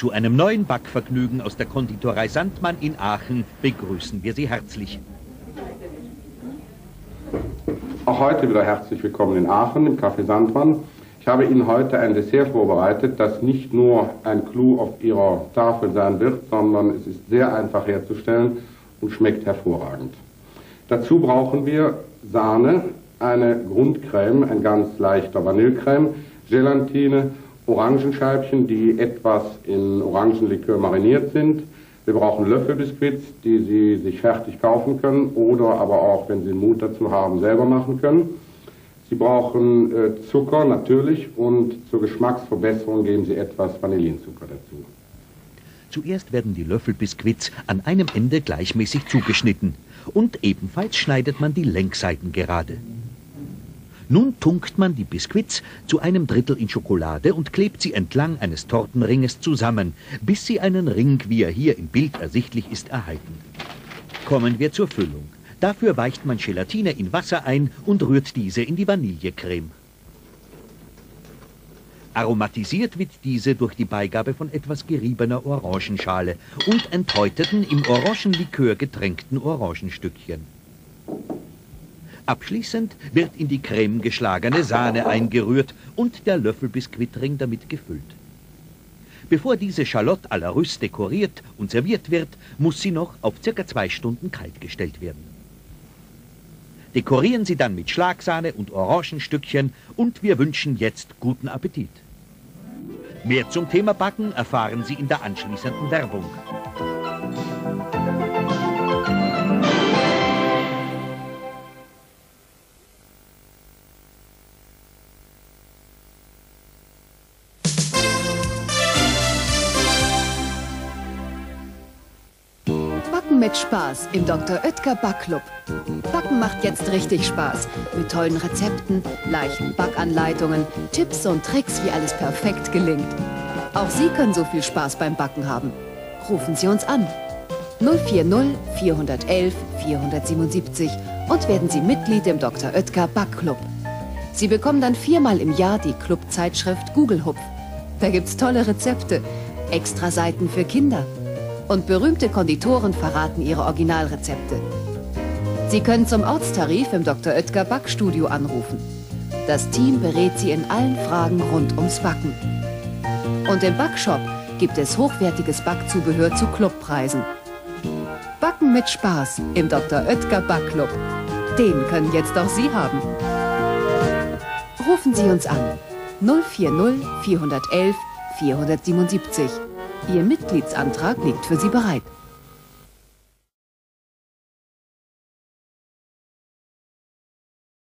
Zu einem neuen Backvergnügen aus der Konditorei Sandmann in Aachen begrüßen wir Sie herzlich. Auch heute wieder herzlich willkommen in Aachen im Café Sandmann. Ich habe Ihnen heute ein Dessert vorbereitet, das nicht nur ein Clou auf Ihrer Tafel sein wird, sondern es ist sehr einfach herzustellen und schmeckt hervorragend. Dazu brauchen wir Sahne, eine Grundcreme, ein ganz leichter Vanillecreme, Gelatine, Orangenscheibchen, die etwas in Orangenlikör mariniert sind. Wir brauchen Löffelbiskuits, die Sie sich fertig kaufen können oder aber auch, wenn Sie Mut dazu haben, selber machen können. Sie brauchen äh, Zucker natürlich und zur Geschmacksverbesserung geben Sie etwas Vanillinzucker dazu. Zuerst werden die Löffelbiskuits an einem Ende gleichmäßig zugeschnitten und ebenfalls schneidet man die Längsseiten gerade. Nun tunkt man die Biskuits zu einem Drittel in Schokolade und klebt sie entlang eines Tortenringes zusammen, bis sie einen Ring, wie er hier im Bild ersichtlich ist, erhalten. Kommen wir zur Füllung. Dafür weicht man Gelatine in Wasser ein und rührt diese in die Vanillecreme. Aromatisiert wird diese durch die Beigabe von etwas geriebener Orangenschale und enthäuteten im Orangenlikör getränkten Orangenstückchen. Abschließend wird in die Creme geschlagene Sahne eingerührt und der Löffelbiskuitring damit gefüllt. Bevor diese Schalotte à la Russe dekoriert und serviert wird, muss sie noch auf circa zwei Stunden kalt gestellt werden. Dekorieren Sie dann mit Schlagsahne und Orangenstückchen und wir wünschen jetzt guten Appetit. Mehr zum Thema Backen erfahren Sie in der anschließenden Werbung. Mit Spaß im Dr. Oetker Backclub. Backen macht jetzt richtig Spaß. Mit tollen Rezepten, leichten Backanleitungen, Tipps und Tricks, wie alles perfekt gelingt. Auch Sie können so viel Spaß beim Backen haben. Rufen Sie uns an. 040 411 477 und werden Sie Mitglied im Dr. Oetker Backclub. Sie bekommen dann viermal im Jahr die Clubzeitschrift Google Hupf. Da gibt's tolle Rezepte, extra Seiten für Kinder und berühmte Konditoren verraten ihre Originalrezepte. Sie können zum Ortstarif im Dr. Oetker Backstudio anrufen. Das Team berät Sie in allen Fragen rund ums Backen. Und im Backshop gibt es hochwertiges Backzubehör zu Clubpreisen. Backen mit Spaß im Dr. Oetker Backclub. Den können jetzt auch Sie haben. Rufen Sie uns an 040 411 477 Ihr Mitgliedsantrag liegt für Sie bereit.